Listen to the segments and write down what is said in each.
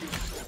Thank you.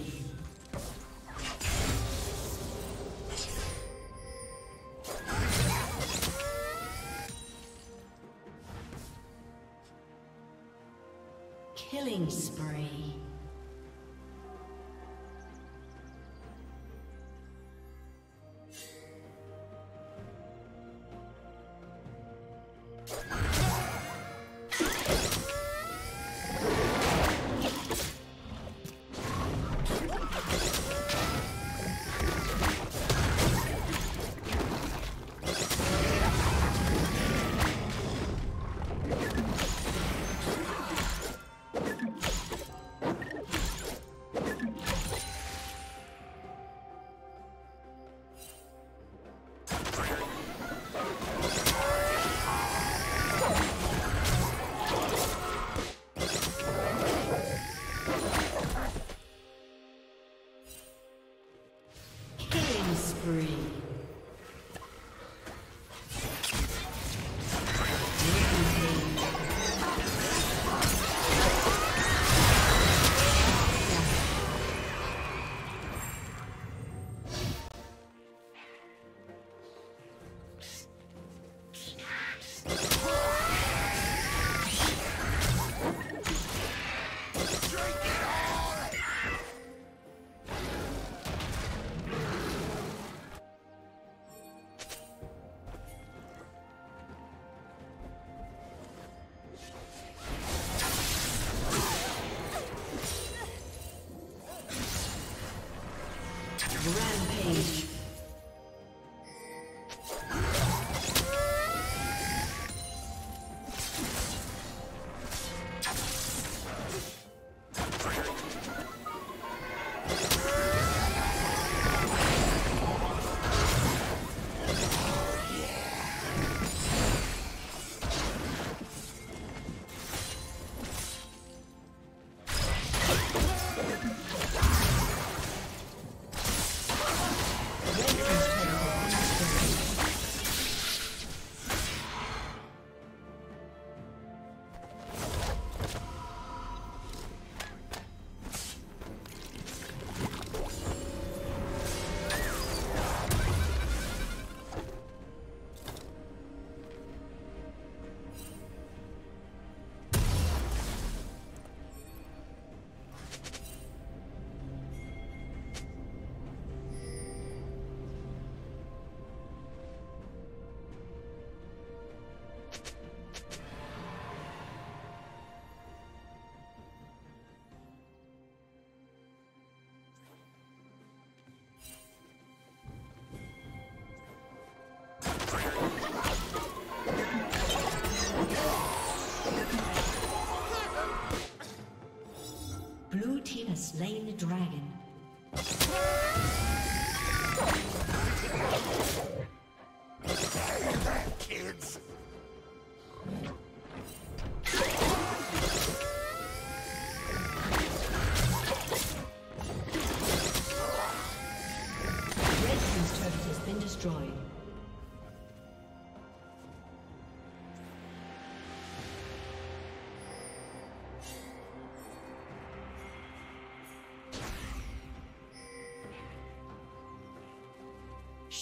Thank you.